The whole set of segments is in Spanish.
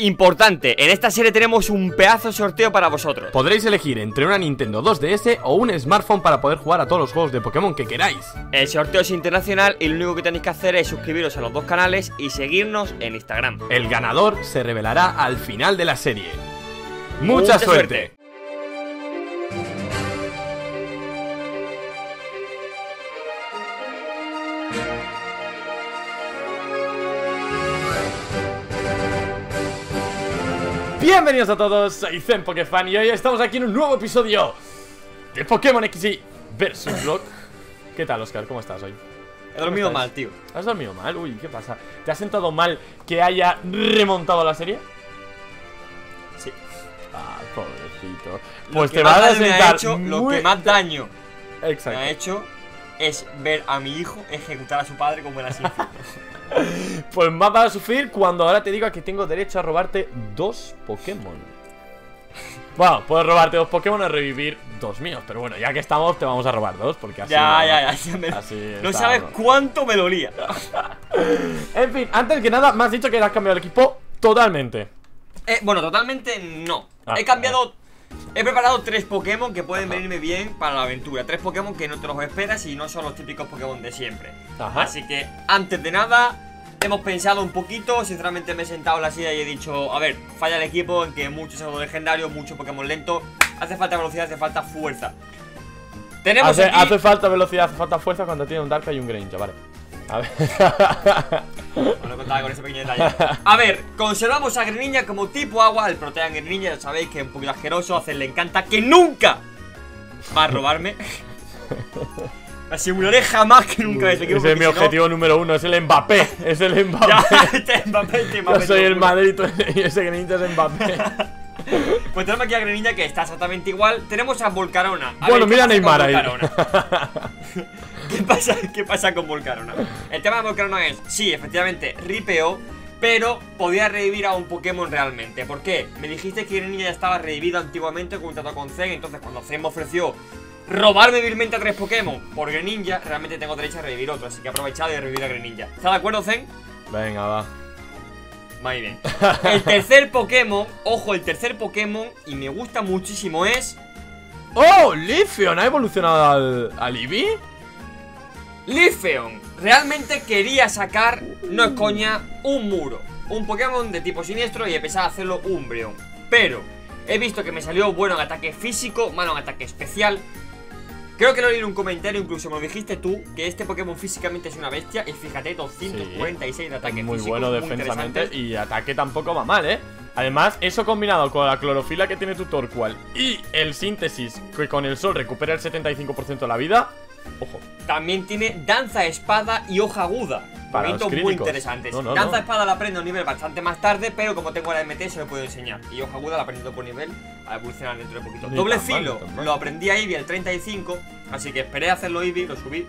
Importante, en esta serie tenemos un pedazo de sorteo para vosotros. Podréis elegir entre una Nintendo 2DS o un smartphone para poder jugar a todos los juegos de Pokémon que queráis. El sorteo es internacional y lo único que tenéis que hacer es suscribiros a los dos canales y seguirnos en Instagram. El ganador se revelará al final de la serie. ¡Mucha, suerte! Bienvenidos a todos, soy Zen Pokefan y hoy estamos aquí en un nuevo episodio de Pokémon XY vs Block. ¿Qué tal, Oscar? ¿Cómo estás hoy? He dormido estás? mal, tío. ¿Has dormido mal? Uy, ¿qué pasa? ¿Te ha sentado mal que haya remontado la serie? Sí. Ah, pobrecito. Pues te más va a sentar hecho, Lo que más daño me ha hecho es ver a mi hijo ejecutar a su padre como era así. Pues más vas a sufrir cuando ahora te diga que tengo derecho a robarte dos Pokémon. Bueno, puedo robarte dos Pokémon o revivir dos míos, pero bueno, ya que estamos, te vamos a robar dos, porque así. ya, no- ya, ya, ya me- Así No sabes cuánto me dolía. En fin, antes que nada, me has dicho que has cambiado el equipo totalmente. Eh, bueno, totalmente no. Ah, He cambiado. He preparado tres Pokémon que pueden venirme bien para la aventura. Tres Pokémon que no te los esperas y no son los típicos Pokémon de siempre. Ajá. Así que, antes de nada, hemos pensado un poquito. Sinceramente, me he sentado en la silla y he dicho: A ver, falla el equipo en que muchos son legendarios, muchos Pokémon lentos. Hace falta velocidad, hace falta fuerza. Tenemos Hace, aquí. hace falta velocidad, hace falta fuerza cuando tiene un Dark y un Greninja, vale. A ver. Bueno, contaba con ese pequeño detalle. A ver, conservamos a Greninja como tipo agua. El Protean Greninja, ya sabéis que es un poquito asqueroso. A le encanta que nunca va a robarme. Aseguraré jamás que nunca me equipo. Ese es mi objetivo número uno, es el Mbappé. Es el Mbappé. Ya, este Mbappé, este Mbappé, Yo soy el. Madrid y ese Greninja es Mbappé. Pues tenemos aquí a Greninja que está exactamente igual. Tenemos a Volcarona. A Bueno, ver, ¿qué mira a Neymar ahí. ¿Qué pasa, ¿Qué pasa con Volcarona? El tema de Volcarona es, sí, efectivamente, ripeó, pero podía revivir a un Pokémon realmente. ¿Por qué? Me dijiste que Greninja ya estaba revivido antiguamente con un trato con Zen, entonces cuando Zen me ofreció robarme vilmente a tres Pokémon por Greninja, realmente tengo derecho a revivir otro, así que y he revivido a Greninja. ¿Está de acuerdo, Zen? Venga, va. Muy bien. El tercer Pokémon, ojo, el tercer Pokémon, y me gusta muchísimo, es ¡Oh! Leafeon ha evolucionado al, al Eevee. Leafeon. Realmente quería sacar, no es coña, un muro. Un Pokémon de tipo siniestro y empezar a hacerlo Umbreon. Pero he visto que me salió bueno en ataque físico, malo en ataque especial. Creo que lo leí en un comentario, incluso me lo dijiste tú, que este Pokémon físicamente es una bestia. Y fíjate, 246 de ataque Muy físico. bueno muy defensamente y ataque tampoco va mal, ¿eh? Además, eso combinado con la clorofila que tiene tu Torqual y el síntesis que con el sol recupera el 75% de la vida. Ojo, También tiene danza espada y hoja aguda. Para Movimientos los muy interesantes. No, no, danza no. espada la aprendo a un nivel bastante más tarde, pero como tengo la MT se lo puedo enseñar. Y hoja aguda la aprendo por nivel a evolucionar dentro de poquito. Ni Doble tan filo, ni tan mal. lo aprendí a Eevee al 35, así que esperé a hacerlo Eevee, lo subí.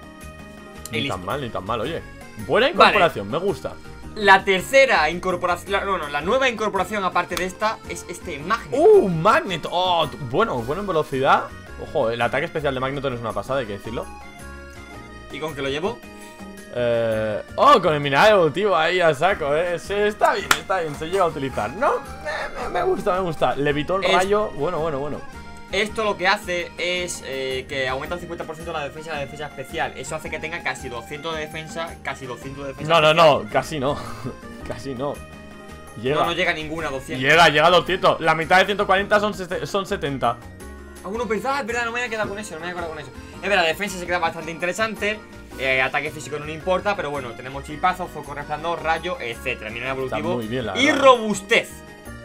Y ni listo. tan mal, ni tan mal, oye. Buena incorporación, me gusta. La tercera incorporación, la- no, no, la nueva incorporación aparte de esta es este Magnet. ¡Uh! Magnet. Oh, bueno, bueno en velocidad. Ojo, el ataque especial de Magneton es una pasada, hay que decirlo. ¿Y con qué lo llevo? Eh, oh, con el mineral evolutivo ahí a saco, eh. Sí, está bien, está bien, se llega a utilizar. No, me, gusta, me gusta. Levitó el Es- rayo. Bueno, bueno, bueno. Esto lo que hace es eh, que aumenta un 50% la defensa y la defensa especial. Eso hace que tenga casi 200 de defensa, casi 200 de defensa. No, no, especial. no, casi no. casi no. Llega. No, no llega ninguna a 200. Llega, llega a 200. La mitad de 140 son, son 70. Ah, uno verdad, es verdad, no me voy a quedar con eso, no me voy a quedar con eso. Es verdad, la defensa se queda bastante interesante. Eh, ataque físico no importa, pero bueno, tenemos chipazo, foco resplandor, rayo, etcétera. Mineral evolutivo. muy bien, la y verdad. robustez.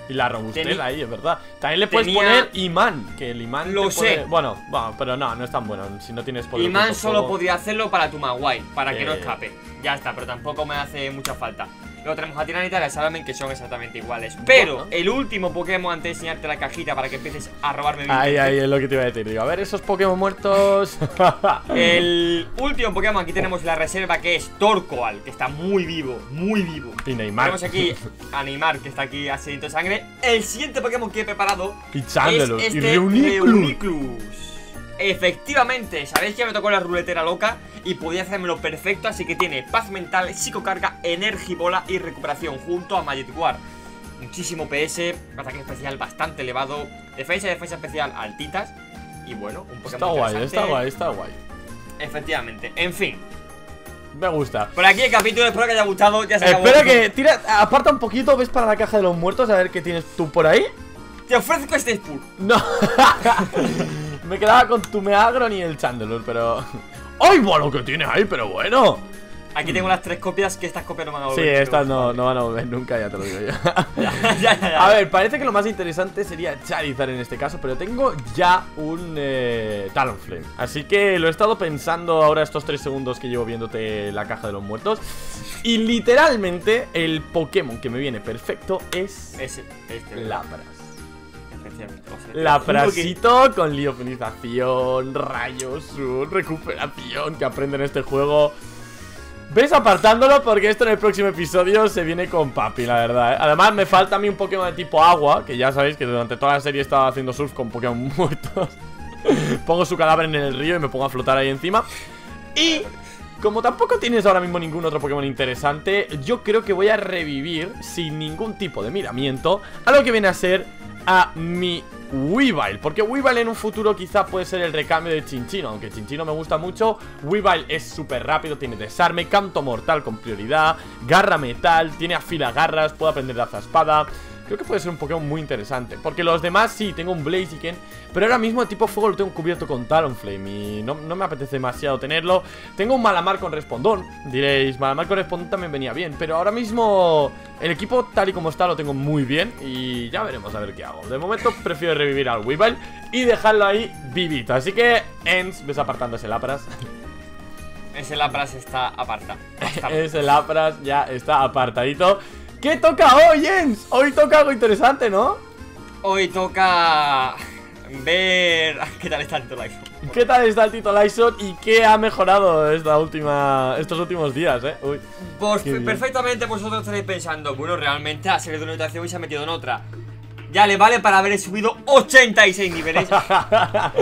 Y la robustez Teni- ahí, es verdad. También le puedes poner imán. Que el imán. Lo puede- sé. Bueno, bueno, pero no, no es tan bueno. Si no tienes poder. Imán solo fuego. podría hacerlo para tu Maguire, para que no Eh. escape. Ya está, pero tampoco me hace mucha falta. Luego tenemos a Tiranita y a Salamen que son exactamente iguales. Pero Bueno. el último Pokémon antes de enseñarte la cajita para que empieces a robarme Ahí, Viltex, ahí es lo que te iba a decir. Digo, a ver, esos Pokémon muertos. El último Pokémon aquí tenemos en la reserva que es Torkoal, que está muy vivo, muy vivo. y Neymar. Tenemos aquí a Neymar, que está aquí a sediento de sangre. El siguiente Pokémon que he preparado Y es Chandelure. este y Reuniclus. Reuniclus. Efectivamente, sabéis que me tocó la ruletera loca y podía hacérmelo perfecto, así que tiene paz mental, psicocarga, energibola y recuperación junto a Magic War. muchísimo PS, ataque especial bastante elevado, defensa y defensa especial altitas. Y bueno, un Pokémon Está guay, está guay, está guay. Efectivamente, en fin. Me gusta. Por aquí el capítulo, espero que haya gustado. Ya se acabó. Espera que tira, aparta un poquito, ves para la caja de los muertos a ver qué tienes tú por ahí. Te ofrezco este Spur. No. Me quedaba con tu Meagron y el Chandelure, pero. ¡Ay, bueno, que tiene ahí! Pero bueno. Aquí tengo las tres copias, que estas copias no van a Sí, volver. estas no, no van a volver nunca, ya te lo digo yo. ya, ya, ya. A ver, parece que lo más interesante sería Charizard en este caso, pero tengo ya un eh, Talonflame. Así que lo he estado pensando ahora estos tres segundos que llevo viéndote la caja de los muertos. Y literalmente el Pokémon que me viene perfecto es Ese, este. Lapras. O sea, La juro que- frasito con liofinización, rayos, recuperación que aprende en este juego. Ves apartándolo porque esto en el próximo episodio se viene con papi, la verdad. ¿eh? Además, me falta a mí un Pokémon de tipo agua, que ya sabéis que durante toda la serie he estado haciendo surf con Pokémon muertos. pongo su cadáver en el río y me pongo a flotar ahí encima. Y como tampoco tienes ahora mismo ningún otro Pokémon interesante, yo creo que voy a revivir sin ningún tipo de miramiento a lo que viene a ser a mi Weavile. Porque Weavile en un futuro quizá puede ser el recambio de Chinchino. Aunque Chinchino me gusta mucho, Weavile es súper rápido, tiene desarme, canto mortal con prioridad, garra metal, tiene afila garras, puede aprender daza espada. Creo que puede ser un Pokémon muy interesante. Porque los demás sí, tengo un Blaziken Pero ahora mismo el tipo fuego lo tengo cubierto con Talonflame Y no, no me apetece demasiado tenerlo. Tengo un Malamar con Respondón Diréis, Malamar con Respondón también venía bien Pero ahora mismo el equipo tal y como está lo tengo muy bien Y ya veremos a ver qué hago. De momento prefiero revivir al Weavile Y dejarlo ahí vivito. Así que, Ens, ves apartando ese Lapras. Ese Lapras está aparta. Bastante. Ese Lapras ya está apartadito ¿Qué toca hoy, Ens? Hoy toca algo interesante, ¿no? Hoy toca ver qué tal está el Tolife. ¿Qué tal está el Tito Lyson y qué ha mejorado esta última, estos últimos días, eh? Uy. Pues Qué bien. perfectamente vosotros estaréis pensando, bueno, realmente ha salido de una habitación y se ha metido en otra. Ya le vale para haber subido 86 niveles a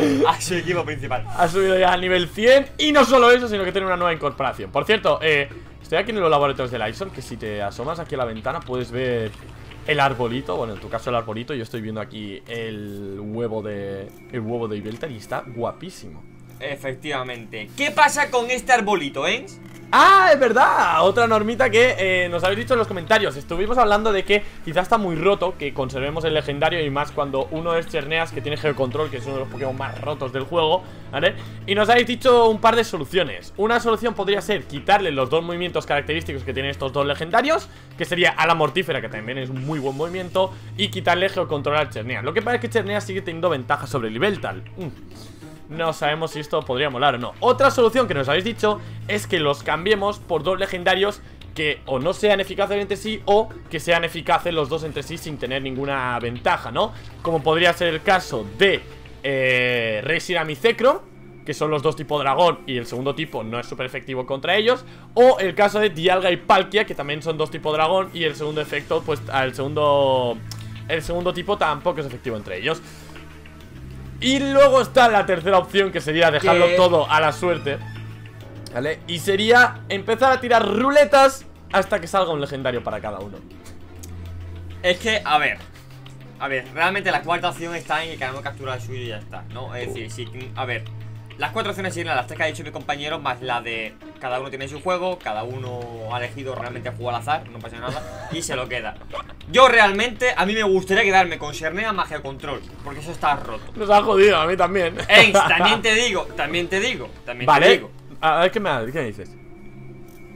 su equipo principal. Ha subido ya al nivel 100 y no solo eso, sino que tiene una nueva incorporación. Por cierto, eh, estoy aquí en los laboratorios de Lyson, que si te asomas aquí a la ventana puedes ver el arbolito, bueno, en tu caso el arbolito, yo estoy viendo aquí el huevo de el huevo de Ibeltar y está guapísimo. Efectivamente. ¿Qué pasa con este arbolito, eh? Ah, es verdad, otra normita que eh, nos habéis dicho en los comentarios Estuvimos hablando de que quizás está muy roto Que conservemos el legendario y más cuando uno es Cherneas Que tiene Geocontrol, que es uno de los Pokémon más rotos del juego ¿Vale? Y nos habéis dicho un par de soluciones Una solución podría ser quitarle los dos movimientos característicos que tienen estos dos legendarios Que sería a la Mortífera, que también es un muy buen movimiento Y quitarle Geocontrol al Cherneas Lo que pasa es que Cherneas sigue teniendo ventaja sobre el Ibeltal Mm. No sabemos si esto podría molar o no Otra solución que nos habéis dicho es que los cambiemos por dos legendarios que o no sean eficaces entre sí o que sean eficaces los dos entre sí sin tener ninguna ventaja, ¿no? Como podría ser el caso de eh, Reshiram y Zekrom que son los dos tipo dragón y el segundo tipo no es súper efectivo contra ellos O el caso de Dialga y Palkia que también son dos tipo dragón y el segundo efecto, pues el segundo... El segundo tipo tampoco es efectivo entre ellos y luego está la tercera opción que sería dejarlo ¿Qué? todo a la suerte ¿Vale? Y sería empezar a tirar ruletas hasta que salga un legendario para cada uno Es que, a ver. A ver, realmente la cuarta opción está en que cada uno captura el suyo y ya está, ¿no? Es decir, si. A ver. Las cuatro opciones serían las tres que ha dicho mi compañero, más la de cada uno tiene su juego, cada uno ha elegido realmente jugar al azar, no pasa nada, y se lo queda. Yo realmente, a mí me gustaría quedarme con Sernea Magia Control, porque eso está roto. Nos ha jodido, a mí también Ey, también te digo, también te digo, también te Vale, digo. a ver qué me, qué dices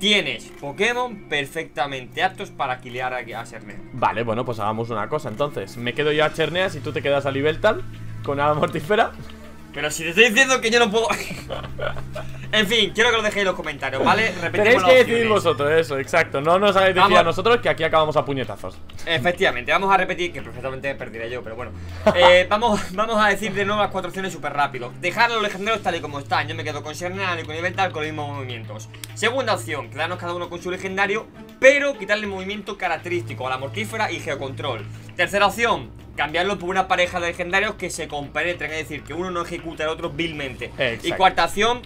Tienes Pokémon perfectamente aptos para quilear a, a Sernea. Vale, bueno, pues hagamos una cosa entonces Me quedo yo a Cherneas y tú te quedas a Libeltal Con ala mortífera Pero si te estoy diciendo que yo no puedo. en fin, quiero que lo dejéis en los comentarios, ¿vale? Repetimos Tenéis que decidir vosotros eso, exacto No nos hagáis decir Vamos. a nosotros que aquí acabamos a puñetazos Efectivamente, vamos a repetir, que perfectamente perdiré yo, pero bueno. Eh, vamos, vamos a decir de nuevo las cuatro opciones súper rápido. Dejar a los legendarios tal y como están. Yo me quedo con Shernan y con Ivental con los mismos movimientos. Segunda opción, quedarnos cada uno con su legendario, pero quitarle el movimiento característico a la mortífera y geocontrol. Tercera opción, cambiarlo por una pareja de legendarios que se compenetren, es decir, que uno no ejecute al otro vilmente. Exacto. Y cuarta opción,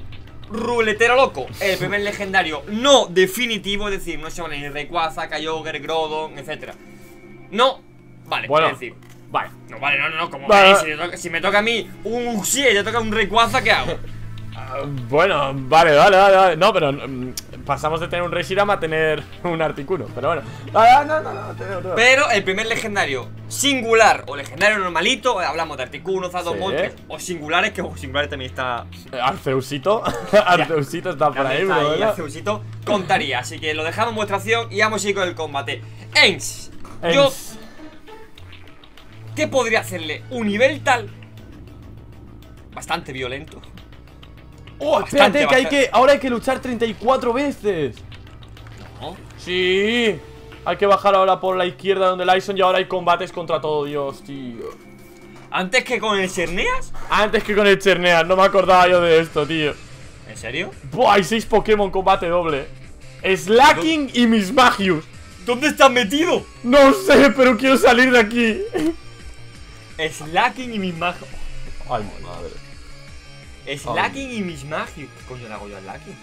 ruletero loco. El primer legendario no definitivo, es decir, no se a ir Rayquaza, Kyogre, Groudon, etcétera No. Vale, Bueno. es decir. Vale. No, vale, no, no, no, como Vale. si, me toca, si me toca a mí un 7 y te toca un Rayquaza, ¿qué hago? Ah, Bueno, vale, vale, vale, vale. No, pero mm, pasamos de tener un Reshiram a tener un Articuno. Pero bueno. Ah, no, no, no, no, no. Pero el primer legendario singular o legendario normalito, eh, hablamos de Articuno, Zado, Sí. O singulares, que ojo, singulares también está. Arceusito. Arceusito está por ahí, también está bro, ahí, ¿verdad? Arceusito, contaría. Así que lo dejamos en vuestra opción y vamos a ir con el combate. Ens, yo. ¿qué podría hacerle? Un nivel tal. Bastante violento. Oh, Bastante, espérate, que hay bastante. que. Ahora hay que luchar 34 veces. ¿no? Sí. Hay que bajar ahora por la izquierda donde Lyson y ahora hay combates contra todo Dios, tío. Antes que con el Cerneas. Antes que con el Cherneas, no me acordaba yo de esto, tío. ¿En serio? Buah, hay 6 Pokémon combate doble. Slacking y Mismagius. ¿Dónde estás metido? No sé, pero quiero salir de aquí. Slacking y mis magios. Ay, madre. Slacking y mis magios. ¿Qué coño le hago yo a Slacking?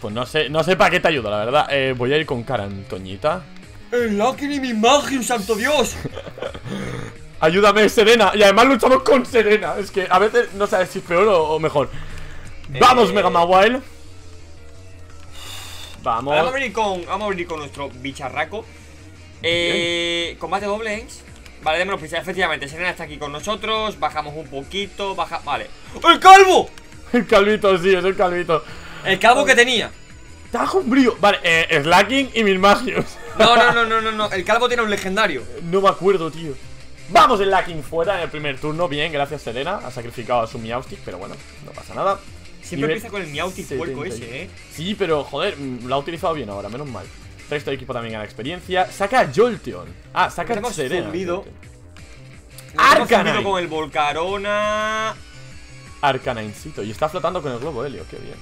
Pues no sé, no sé para qué te ayuda, la verdad. Eh, voy a ir con cara, Antoñita. Slacking y mis magios, santo Dios. Ayúdame, Serena. Y además luchamos con Serena. Es que a veces no sabes si es peor o, o mejor. Vamos, Eh. Mega Mawile. Vamos. Vamos a venir con, vamos a venir con nuestro bicharraco. Eh, combate doble, Ens. Vale, démonos prisa. Efectivamente, Serena está aquí con nosotros. Bajamos un poquito. Baja. Vale. ¡El calvo! El calvito, sí, es el calvito. El calvo que tenía. Tajo un brío. Vale, eh, Slacking y Mismagius. No, no, no, no, no, no. El calvo tiene un legendario. No me acuerdo, tío. Vamos, el Lacking fuera en el primer turno. Bien, gracias, Serena. Ha sacrificado a su Miaustic, pero bueno, no pasa nada. Siempre Nivel empieza con el Miautic puerco ese, eh. Sí, pero joder, mm, lo ha utilizado bien ahora, menos mal. Resto del equipo también gana experiencia. Saca a Jolteon. Ah, saca a Serena. Arcanine. con el Volcarona. Arcanaincito. Y está flotando con el globo helio, qué bien.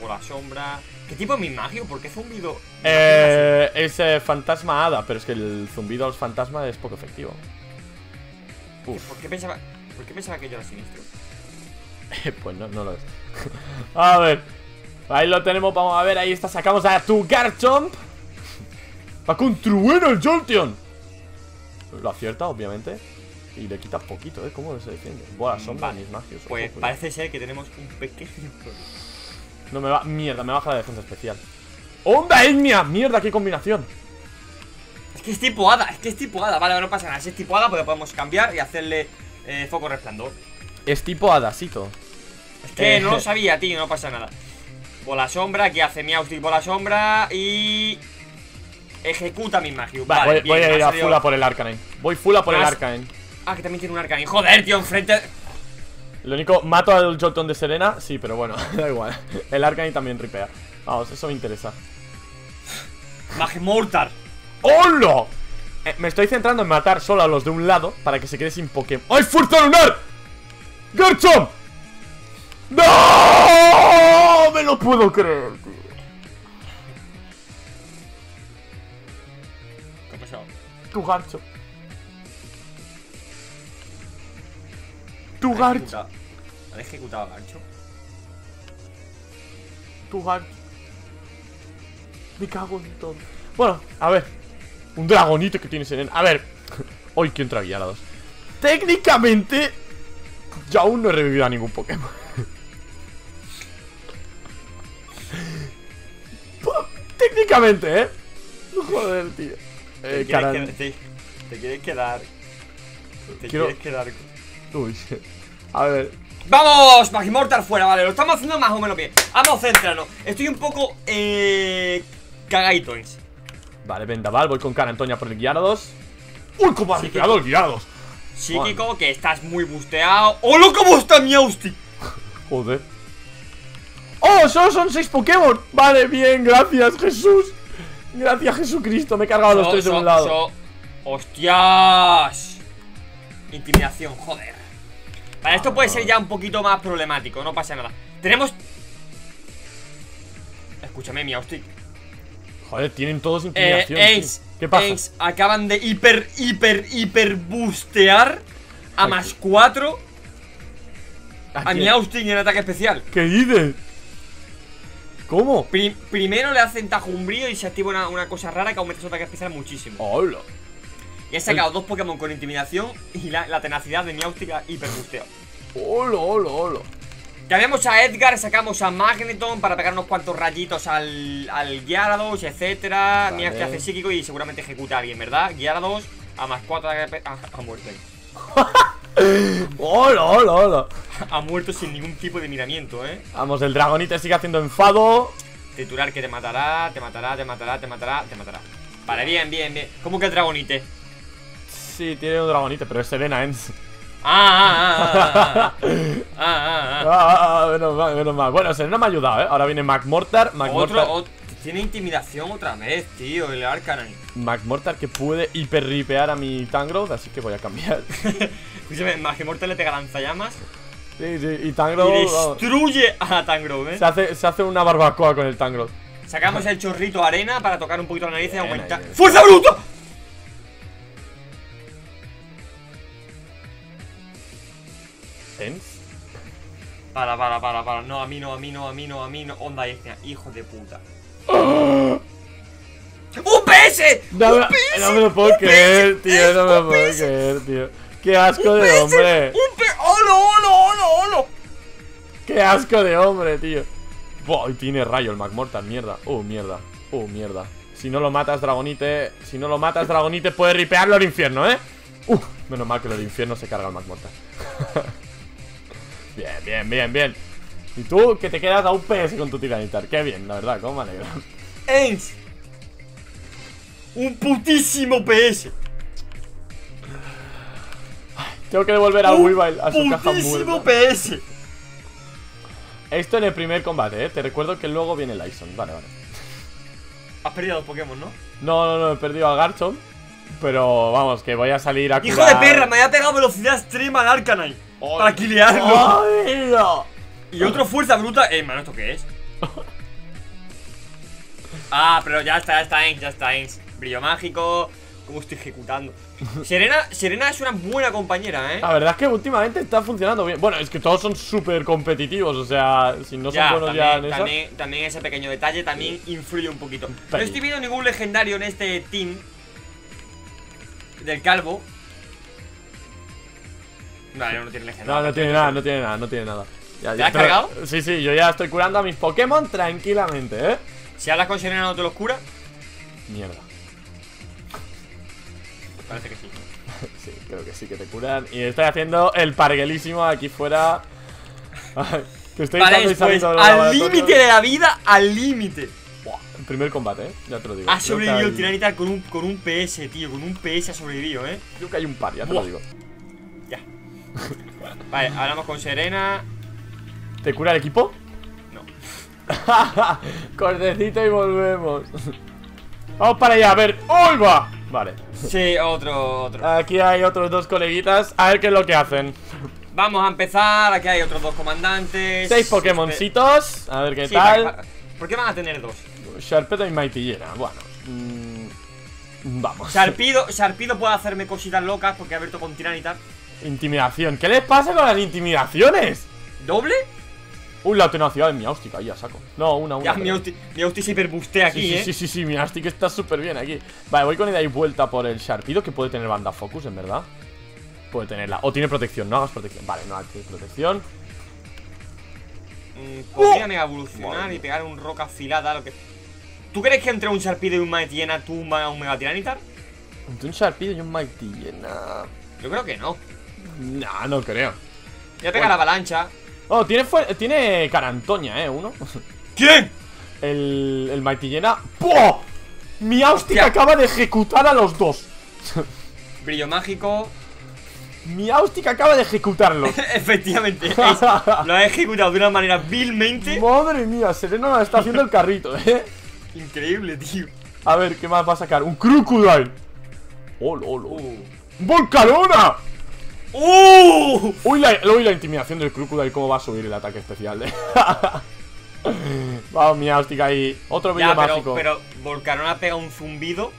Por la sombra. ¿Qué tipo de magio? ¿Por qué zumbido? Eh, es eh, fantasma hada, pero es que el zumbido a los fantasmas es poco efectivo. Uf, ¿Por qué pensaba, ¿por qué pensaba que yo era sinistro? pues no, no lo es. a ver. Ahí lo tenemos, vamos a ver, ahí está. Sacamos a tu Garchomp. Va con trueno el Jolteon. Lo acierta, obviamente. Y le quita poquito, ¿eh? ¿Cómo se defiende? Buah, sombra, Vale. mis magios. Pues parece ser que tenemos un pequeño problema. No me va. Mierda, me baja la defensa especial. ¡Onda Ignia! ¡Mierda, qué combinación! Es que es tipo hada, es que es tipo hada. Vale, no pasa nada. Si es tipo hada, pues podemos cambiar y hacerle eh, foco resplandor. Es tipo Hadasito. Es que Eh. no lo sabía, tío, no pasa nada. Bola sombra, que hace Miaustic bola sombra y. Ejecuta mi magia. Va, Vale, voy, voy a ir a full a por el Arcanine. Voy full a por el Arcanine. Ah, que también tiene un arcane. Joder, tío, enfrente. Lo único, mato al Jolton de Serena, sí, pero bueno, da igual. El Arcanine también ripea. Vamos, eso me interesa. Magmortar. ¡Hola! Eh, me estoy centrando en matar solo a los de un lado para que se quede sin Pokémon. ¡Ay, fuerza lunar! ¡Garchomp! ¡No! Me lo puedo creer, tío. ¿Qué ha pasado? Tu Garchomp. Tu ¿Ha Garchomp. ejecutado- ¿Ha ejecutado a gancho? Tu Garchomp. Me cago en todo. Bueno, a ver. Un dragonito que tiene Serena. A ver. Hoy que entra Gyarados. Técnicamente. Yo aún no he revivido a ningún Pokémon. ¿eh? Joder, tío. ¿Te Eh, quieres, caran- quedar, te, te quieres quedar. Te Quiero- quieres quedar. Uy. A ver. ¡Vamos! Magmortar fuera, vale, lo estamos haciendo más o menos bien. Vamos, centrarnos. Estoy un poco. Eh. Cagadito, Ens. Vale, vendaval. Voy con cara Antonia por el Gyarados. ¡Uy, cómo ha ripeado el Gyarados! Psíquico, que estás muy busteado. ¡Hola, cómo está Miaustic! Joder. ¡Oh! Solo son seis Pokémon. Vale, bien, gracias, Jesús. Gracias, Jesucristo. Me he cargado a los So- tres de so- un lado. so- ¡Hostias! Intimidación, joder. Vale, esto puede ser ya un poquito más problemático, no pasa nada. Tenemos. Escúchame, Miaustic. Joder, tienen todos Eh, intimidación. Ace. ¿Qué pasa? Ace, acaban de hiper, hiper, hiper bustear a Aquí. más 4 ¿A? Miaustic en ataque especial. ¿Qué dices? ¿Cómo? Pri- primero le hacen tajumbrío y se activa una, una cosa rara que aumenta su ataque especial muchísimo. Hola. Y he sacado dos Pokémon con intimidación y la, la tenacidad de Miaustica hiperbusteo. Hola, hola, hola. Cambiamos a Edgar, sacamos a Magneton para pegar unos cuantos rayitos al, al Gyarados, etcétera. Vale. Miaustica hace psíquico y seguramente ejecuta a alguien, ¿verdad? Gyarados a más 4 a, a muerte. Hola, hola, hola. Ha muerto sin ningún tipo de miramiento, ¿eh? Vamos, el dragonite sigue haciendo enfado. Triturar que te matará, te matará, te matará, te matará, te matará. Vale, bien, bien, bien. ¿Cómo que el dragonite? Sí, tiene un dragonite, pero es Serena Ens. Ah, ah, ah, ah, ah, ah, ah. Ah, menos mal, menos mal. Bueno, Serena me ha ayudado, ¿eh? Ahora viene McMortar. McMortar, Otro, ot- tiene intimidación otra vez, tío, el Arcanine. McMortar que puede hiperripear a mi Tangrowth, así que voy a cambiar. Escúchame, le pega lanzallamas Sí, sí, y y Tangrowth vamos, destruye a Tangrowth, ¿eh? se, hace, se hace una barbacoa con el Tangrowth. Sacamos el chorrito arena para tocar un poquito la nariz y aumentar. bien. ¡Fuerza bruta! Para, para, para, para. No, a mí no, a mí no, a mí no, a mí no. Onda este, hijo de puta. ¡Un PS! No, ¡Un PS! no me lo puedo ¡Un creer, PS! tío, no me ¡Un puedo PS! creer, tío. Qué asco ¡Un de PS! hombre. ¡Un PS! ¡Holo, holo, holo, holo! Qué asco de hombre, tío. Y tiene rayo el McMortar, mierda. Oh, mierda. Oh, mierda. Si no lo matas, Dragonite. Si no lo matas, Dragonite puede ripearlo al infierno, ¿eh? Uf, menos mal que lo del infierno se carga el McMortar. bien, bien, bien, bien. Y tú que te quedas a un PS con tu tiranitar. Qué bien, la verdad, cómo me alegra. ¡Ens! ¡Un putísimo PS! Tengo que devolver a ¡Un Weavile a su caja putísimo. PS! Esto en el primer combate, ¿eh? Te recuerdo que luego viene Lyson. Vale, vale. Has perdido dos Pokémon, ¿no? No, no, no, he perdido al Garchomp. Pero vamos, que voy a salir a ¡Hijo de perra! Me había pegado velocidad stream al Arcanine Para quilearlo ¡Ay, no! Y otro fuerza bruta Eh, mano, ¿esto qué es? Ah, pero ya está, ya está Ains, ya está Ains Brillo mágico ¿Cómo estoy ejecutando? Serena, Serena es una buena compañera, ¿eh? La verdad es que últimamente está funcionando bien. Bueno, es que todos son súper competitivos. O sea, si no son ya, buenos también, ya en también, también ese pequeño detalle también influye un poquito. No estoy viendo ningún legendario en este team del calvo. Vale, no tiene legendario. No, no tiene nada, no tiene nada, no tiene nada. Ya, ¿Te ya, has pero- cargado? Sí, sí, yo ya estoy curando a mis Pokémon tranquilamente, ¿eh? Si hablas con Serena, ¿no te los cura? Mierda. Parece que sí. Sí, creo que sí que te curan. Y estoy haciendo el parguelísimo aquí fuera. Que estoy Vale, pues al límite de la vida, al límite. El primer combate, ¿eh? Ya te lo digo. Ha sobrevivido el Tiranitar con un, con un PS, tío. Con un PS ha sobrevivido, ¿eh? Creo que hay un par, ya te Buah. lo digo. Ya. Vale, hablamos con Serena. ¿Te cura el equipo? No. Cortecito y volvemos. Vamos para allá, a ver. ¡Uy, va! Vale. Sí, otro, otro. Aquí hay otros dos coleguitas. A ver qué es lo que hacen. Vamos a empezar. Aquí hay otros dos comandantes. Seis Pokémoncitos. A ver qué Sí, tal. ¿Por qué van a tener dos? Sharpedo y Maitillera. Bueno. mm, vamos. Sharpido, Sharpido puede hacerme cositas locas porque ha abierto con Tiranitar. Intimidación. ¿Qué les pasa con las intimidaciones? ¿Doble? Uy, la tenacidad de Miaustic, ahí ya saco. No, una, una. Ya, pero- mi Austi, mi Austi se hiperbustea aquí, sí, sí, ¿eh? sí, sí, sí, Miaustic está súper bien aquí. Vale, voy con ida y vuelta por el Sharpido, que puede tener banda focus, en verdad. Puede tenerla. O tiene protección, no hagas protección. Vale, no tiene protección. Mm, podría mega Madre evolucionar y pegar un roca afilada, lo que. ¿Tú crees que entre un Sharpido y un Maetiena a un Mega Tiranitar? Entre un Sharpido y un Maitillena. Yo creo que no. Nah, no creo. Ya pega la avalancha. Oh, tiene, tiene Carantoña, eh, uno. ¿Quién? El, el Maitillena. ¡Puah! Miaustic Hostia. acaba de ejecutar a los dos. Brillo mágico. Miaustic acaba de ejecutarlos. Efectivamente, es- lo ha ejecutado de una manera vilmente. Madre mía, Serena está haciendo el carrito, eh. Increíble, tío. A ver, ¿qué más va a sacar? Un Crocodile. ¡Hola, hola! Uh. ¡Volcarona! ¡Uh! Uy la, uy, la intimidación del Crocodile, cómo va a subir el ataque especial. eh. Vamos, Miaustic ahí. Otro pero, mágico. pero Volcarona pega un zumbido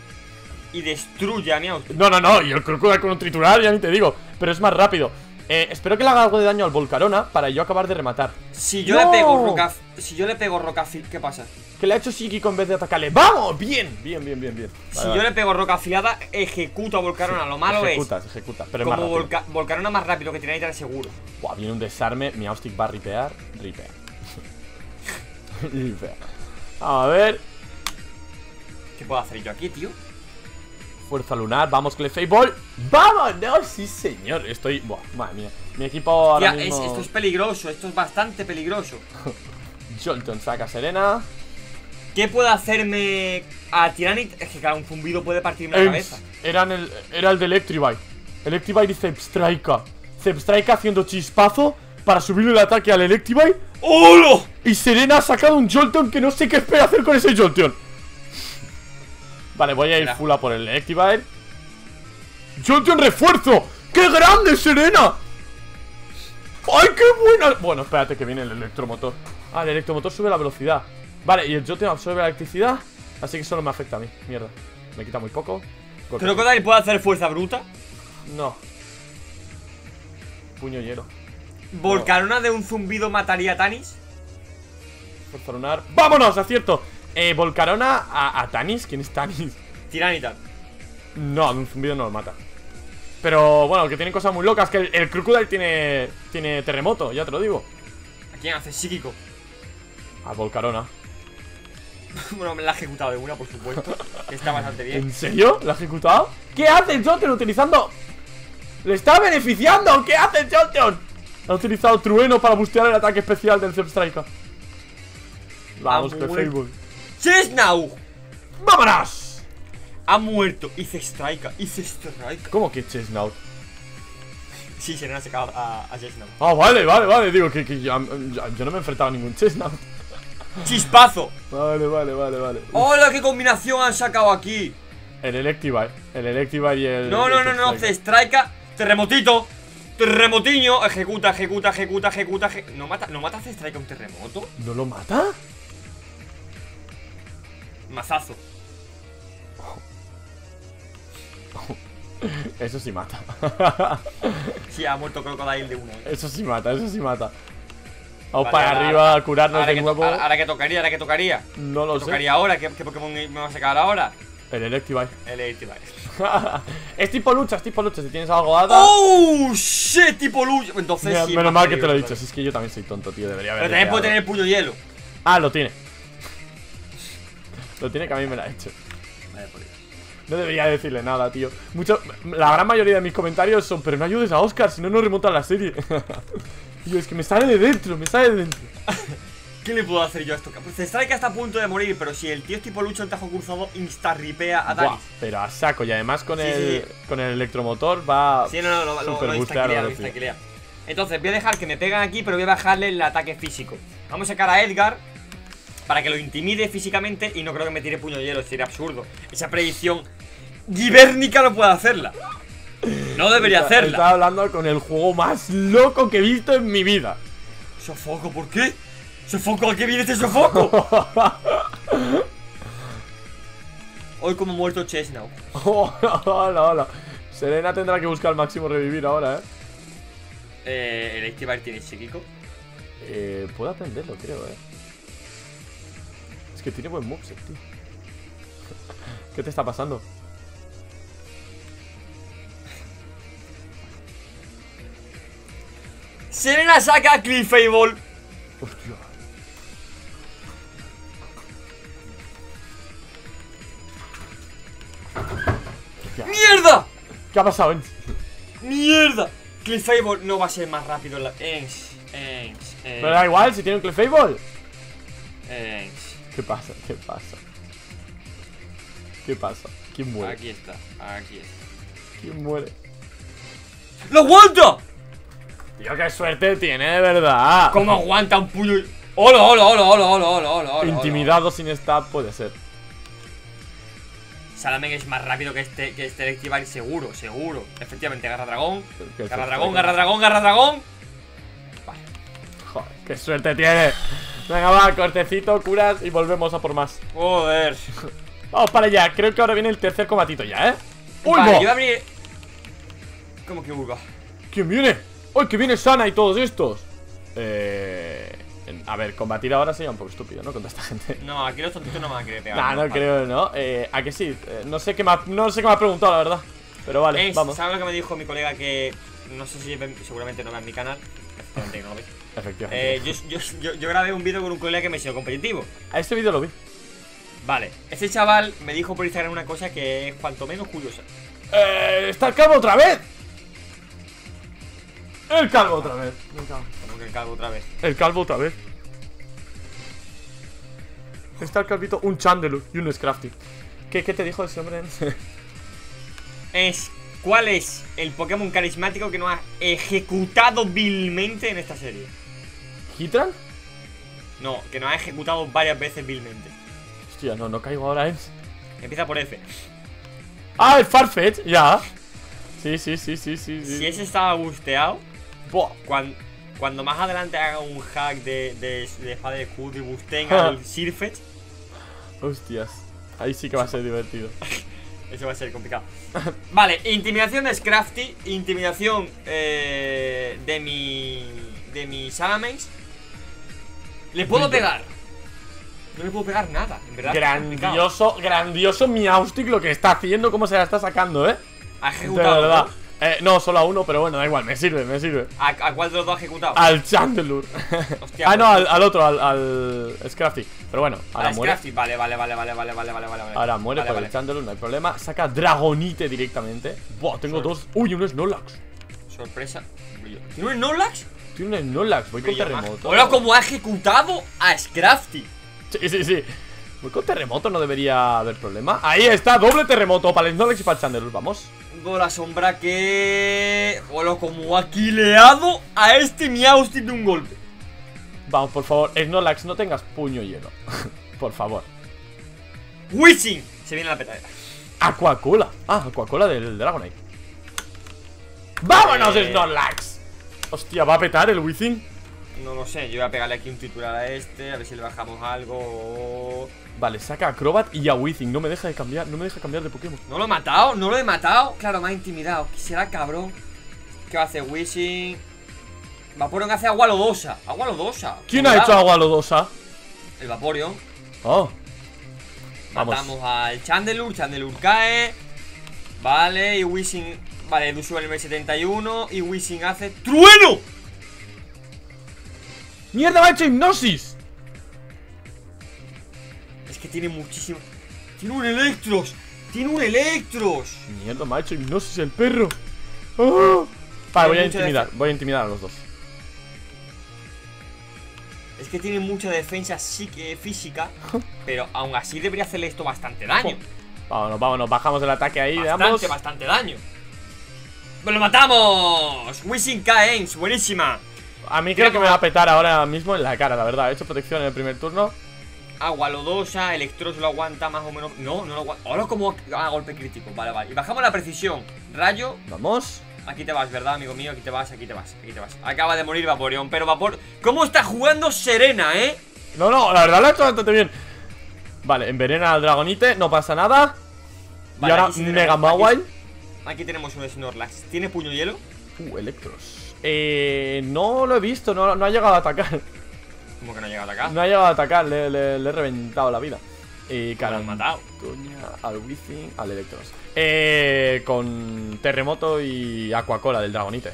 y destruye a Miaustic. No, no, no, y el Crocodile con un triturar, ya ni te digo. Pero es más rápido. Eh, espero que le haga algo de daño al Volcarona para yo acabar de rematar. Si yo ¡No! le pego roca. Si yo le pego roca afi- ¿qué pasa? Que le ha hecho psíquico en vez de atacarle. ¡Vamos! Bien, bien, bien, bien, bien. si yo le pego roca afilada, ejecuto a Volcarona. Lo malo ejecuta, se ejecuta, pero es. es más Como rápido. Volca- Volcarona más rápido que Tiranita seguro. Buah, viene un desarme, mi Austic va a ripear, ripea. ripea. A ver, ¿Qué puedo hacer yo aquí, tío? Fuerza lunar, vamos Clefable. ¡Vámonos! Sí, señor. Estoy. Buah, madre mía. Mi equipo ahora Tía, es- mismo. esto es peligroso, esto es bastante peligroso. Jolton saca a Serena. ¿Qué puede hacerme a Tiranit? Es que claro, un zumbido puede partirme la Ems, cabeza. eran el, era el de Electrivite. Electrivite y Zepstrika. Zepstrika haciendo chispazo para subirle el ataque al Electrivite. ¡Hola! Y Serena ha sacado un Jolteon que no sé qué espera hacer con ese Jolteon. Vale, voy a ir full a por el Electivire. ¡Jolteon refuerzo! ¡Qué grande, Serena! ¡Ay, qué buena! Bueno, espérate que viene el electromotor. Ah, el electromotor sube la velocidad. Vale, y el Jolteon absorbe la electricidad. Así que solo me afecta a mí. Mierda. Me quita muy poco. Golpe. ¿Crocodile puede hacer fuerza bruta? No. Puño hielo. ¿Volcarona de un zumbido mataría a Tanis? Fuerza lunar. ¡Vámonos! ¡Acierto! Eh, Volcarona a, a Tanis. ¿Quién es Tanis? Tiranita. No, de un zumbido no lo mata. Pero bueno, que tienen cosas muy locas. Que el, el Crocodile tiene, tiene terremoto, ya te lo digo. ¿A quién hace psíquico? Al Volcarona. bueno, me la ha ejecutado de una, por supuesto. está bastante bien. ¿En serio? ¿La ha ejecutado? ¿Qué hace el Jolteon utilizando? ¡Le está beneficiando! ¿Qué hace el Jolteon? Ha utilizado Trueno para bustear el ataque especial del Zepstrika. Vamos, Ah, que. Facebook. ¡Chesnau! ¡Vámonos! Ha muerto. Hice strike. Hice strike. ¿Cómo que Chesnaut? Sí, se le ha sacado a, a Chesnau. Ah, vale, vale, vale. Digo que, que yo, no me he enfrentado a ningún Chesnaut. ¡Chispazo! Vale, vale, vale, vale. ¡Hola! ¿Qué combinación han sacado aquí? El Electivire. El Electivire y el. No, no, no, no. Zepstrika. Zestraika. Terremotito. Terremotiño. Ejecuta, ejecuta, ejecuta, ejecuta. eje- ¿No mata, ¿No mata Zestraika un terremoto? ¿No lo mata? Mazazo. Eso sí mata. Sí, ha muerto Crocodile de una. ¿eh? eso sí mata, eso sí mata. Vamos Vale, para ahora- arriba a curarnos de nuevo. ahora, ahora que tocaría, ahora que tocaría. no lo ¿Qué sé. tocaría ahora? ¿Qué, qué Pokémon me va a sacar ahora? El Electivire. El Electivire. es tipo lucha, es tipo lucha. Si tienes algo dada. ¡Oh! ¡Shit! Tipo luz. Entonces Mira, sí. menos mal que te lo he dicho. Si es que yo también soy tonto, tío. Debería haber. Pero también puede tener puño hielo. Ah, lo tiene. Lo tiene que a mí me lo ha hecho. No debería decirle nada, tío. Mucho, la gran mayoría de mis comentarios son, pero no ayudes a Oscar, si no, no remonta la serie. y yo, es que me sale de dentro, me sale de dentro. ¿Qué le puedo hacer yo a esto? Pues Strike está a punto de morir, pero si el tío es tipo lucha en tajo cruzado, insta-ripea a Buah, Danis. pero a saco, y además con, Sí, el, sí. con el electromotor va. Sí, no, no, lo, lo, super lo la lo insta-kilea. Entonces, voy a dejar que me pegan aquí, pero voy a bajarle el ataque físico. Vamos a sacar a Edgar para que lo intimide físicamente y no creo que me tire puño de hielo, sería absurdo. Esa predicción gibérnica no puede hacerla. No debería hacerla. Estaba hablando con el juego más loco que he visto en mi vida. ¿Sofoco? ¿Por qué? ¿Sofoco? ¿A qué viene este sofoco? Hoy como muerto Chesnau. hola, hola. Serena tendrá que buscar el máximo revivir ahora, eh. Eh, el Activar tiene psíquico. eh puedo aprenderlo, creo, eh. Es que tiene buen moveset, tío. ¿Qué te está pasando? Serena saca a Clefable. Hostia. Hostia. ¡Mierda! ¿Qué ha pasado? Ens? ¡Mierda! Clefable no va a ser más rápido en la. Ens, Ens, Pero da igual, si tiene un Clefable. Ens. ¿Qué pasa? ¿Qué pasa? ¿Qué pasa? ¿Quién muere? Aquí está, aquí está. ¿Quién muere? ¡Lo aguanta! Tío, qué suerte tiene, de verdad. ¿Cómo aguanta un puño? ¡Hola, hola, hola, hola, hola, hola, hola, hola! Intimidado sin stab puede ser. Salamen es más rápido que este, que este Electivire, seguro, seguro. Efectivamente, garra dragón. Garra dragón, garra dragón, garra dragón. Vale. Joder, qué suerte tiene. Venga, va, cortecito, curas y volvemos a por más. Joder. Vamos para allá, creo que ahora viene el tercer combatito ya, ¿eh? ¡Uy, Vale, no! yo. ¿Cómo que Urga? ¿Quién viene? ¡Uy, que viene Sana y todos estos! Eh... A ver, combatir ahora sería un poco estúpido, ¿no? Contra esta gente. No, aquí los tontitos no me van a querer pegar. Nah, no vale. creo, ¿no? Eh, ¿A que sí? Eh, no sé qué me ha, no sé qué me ha preguntado, la verdad. Pero vale, vamos. ¿Sabes lo que me dijo mi colega que no sé si seguramente no vean mi canal? Que no lo veis. Efectivamente. Eh, yo, yo, yo, yo grabé un vídeo con un colega que me enseñó competitivo. A este vídeo lo vi. Vale, este chaval me dijo por Instagram una cosa que es cuanto menos curiosa. Eh, está el calvo otra vez. El calvo otra vez. Como que el calvo otra vez. El calvo otra vez. Está el calvito, un Chandelure y un Scrafty. ¿Qué, ¿Qué te dijo ese hombre? Es ¿Cuál es el Pokémon carismático que no ha ejecutado vilmente en esta serie? ¿Hitran? No, que no ha ejecutado varias veces vilmente. Hostia, no, no caigo ahora en. Empieza por F. Ah, el Farfetch, ya. Sí, sí, sí, sí, sí. sí. Si ese estaba busteado, Buah. cuando, cuando más adelante haga un hack de, de, de espada de escudo y busteen Ah. al Sirfetch, Hostias. Ahí sí que va a ser divertido. eso va a ser complicado. Vale, intimidación de Scrafty, intimidación eh, de mi. de mi Salamence. ¿Le puedo pegar? No le puedo pegar nada, en verdad. Grandioso, grandioso Miaustic lo que está haciendo, cómo se la está sacando, eh. Ha De ejecutado. Eh, no, solo a uno, pero bueno, da igual, me sirve, me sirve. ¿A, a cuál de los dos ha ejecutado? Al Chandelure. Hostia, ah, no, pues- al, al otro, al, al Scrafty. Pero bueno, ahora Ah, muere. Scrafty. Vale, vale, vale, vale, vale, vale, vale, vale. Ahora muere vale, por vale. el Chandelure, no hay problema. Saca Dragonite directamente. Buah, tengo Sor- dos. Uy, un Snorlax. Sorpresa. ¿Tiene un Snorlax? Tiene un Snorlax, voy con Brillo terremoto. Hola, cómo ha ejecutado a Scrafty. Sí, sí, sí. Voy con terremoto, no debería haber problema. Ahí está, doble terremoto para el Snorlax y para el Chandelure. Vamos. Tengo la sombra que. Hola, como ha quileado a este Meowstic de un golpe. Vamos, por favor, Snorlax, no tengas puño hielo. por favor. Wishing. Se viene la petadera. Aquacola. Ah, Aquacola del Dragonite. ¡Vámonos, Eh. Snorlax! Hostia, ¿va a petar el Wizzing? No lo sé, yo voy a pegarle aquí un titular a este, a ver si le bajamos algo. Vale, saca a Acrobat y a Wizzing. No me deja de cambiar, no me deja cambiar de Pokémon. ¿No lo he matado? ¿No lo he matado? Claro, me ha intimidado. ¿Qué será, cabrón? ¿Qué va a hacer Wishing? Vaporeon hace agua lodosa. Agua lodosa. ¿Quién ha hecho agua lodosa? El Vaporeon. Oh. Vamos. Matamos al Chandelure. Chandelure cae. Vale, y Wishing. Vale, Edu sube al nivel 71. Y Wishing hace ¡Trueno! ¡Mierda, me ha hecho hipnosis! Es que tiene muchísimo. ¡Tiene un Electros! ¡Tiene un Electros! Mierda, me ha hecho hipnosis el perro. Oh. Vale, voy a intimidar, voy a intimidar a los dos. Es que tiene mucha defensa psique física. pero aún así debería hacerle esto bastante daño. Vámonos, vámonos, bajamos el ataque ahí Bastante, ambos. bastante daño. ¡Pues lo matamos! Wishing Kaens, buenísima. A mí creo que me va a petar ahora mismo en la cara, la verdad. He hecho protección en el primer turno. Agua lodosa, Electros lo aguanta más o menos. No, no lo aguanta. Ahora como a golpe crítico. Vale, vale. Y bajamos la precisión. Rayo. Vamos. Aquí te vas, ¿verdad, amigo mío? Aquí te vas, aquí te vas, aquí te vas. Acaba de morir Vaporeon, pero Vapor. ¿Cómo está jugando Serena, eh? No, no, la verdad lo ha hecho bastante bien. Vale, envenena al Dragonite, no pasa nada. Vale, y ahora aquí Mega Mawile. Aquí tenemos un Snorlax. ¿Tiene puño hielo? Uh, Electros. Eh, no lo he visto, no, no ha llegado a atacar. Como que no ha llegado acá. No ha llegado a atacar, le, le- le he reventado la vida. Y Lo han cara, matado. al Wizzing, al Electros. Eh, con Terremoto y Aquacola del Dragonite.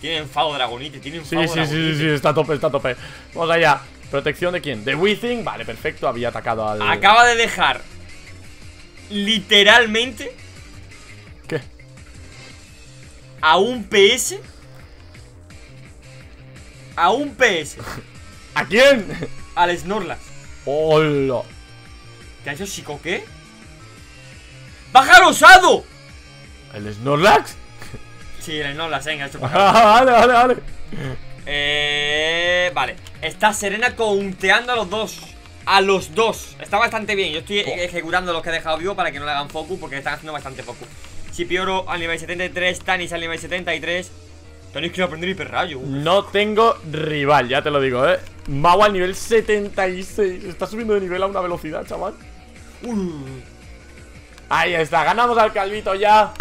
Tiene enfado Dragonite, tiene Sí, enfado sí, sí, sí, Dragonite. sí, está a tope, está a tope. Vamos allá. ¿Protección de quién? De Wizzing. Vale, perfecto. Había atacado al. Acaba de dejar literalmente ¿Qué? a un PS. A un PS. ¿A quién? Al Snorlax. ¡Hola! ¿Te ha hecho psico qué? ¡Baja osado! ¿El Snorlax? Sí, el Snorlax, venga, hecho vale, vale, vale. Eh, vale. Está Serena counteando a los dos. A los dos. Está bastante bien. Yo estoy Oh. ejecutando los que he dejado vivo para que no le hagan focus porque están haciendo bastante focus. Chipioro al nivel 73, Tanis al nivel 73. Tenéis que aprender hiperrayo. No tengo rival, ya te lo digo, eh. Mau al nivel 76. Está subiendo de nivel a una velocidad, chaval. Uh. Ahí está, ganamos al calvito ya.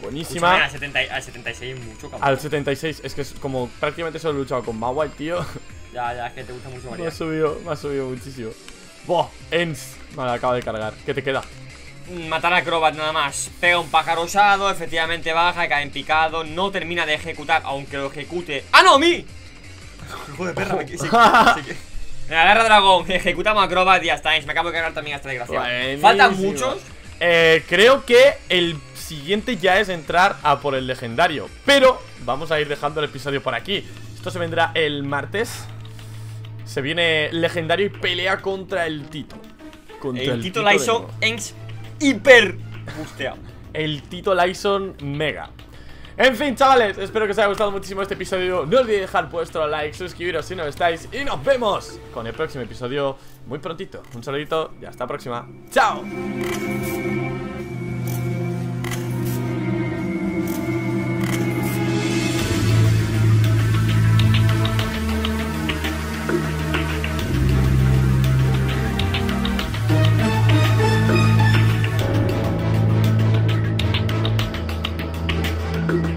Buenísima. Al, 70 al 76 es mucho, cabrón. Al 76, es que es como prácticamente solo he luchado con Mawile, tío. Ya, ya, es que te gusta mucho Me ha subido, me ha subido muchísimo. Buah, Ens. Vale, acaba de cargar. ¿Qué te queda? Matar a Crobat nada más. Pega un pájaro osado, efectivamente baja, cae en picado, no termina de ejecutar, aunque lo ejecute. ¡Ah, no! ¡A mí! Joder, perra, me que- sí, sí que- Venga, agarra dragón, ejecutamos a Crobat y ya está. Me acabo de cargar también a esta desgracia. Buenísimo. Faltan muchos. Eh, creo que el siguiente ya es entrar a por el legendario. Pero vamos a ir dejando el episodio por aquí. Esto se vendrá el martes. Se viene legendario y pelea contra el Tito. Contra El Tito Lyson nuevo. Ens hiper busteado. El Tito Lyson Mega. En fin, chavales, espero que os haya gustado muchísimo este episodio. No olvidéis dejar vuestro like, suscribiros si no estáis. Y nos vemos con el próximo episodio muy prontito. Un saludito y hasta la próxima. ¡Chao!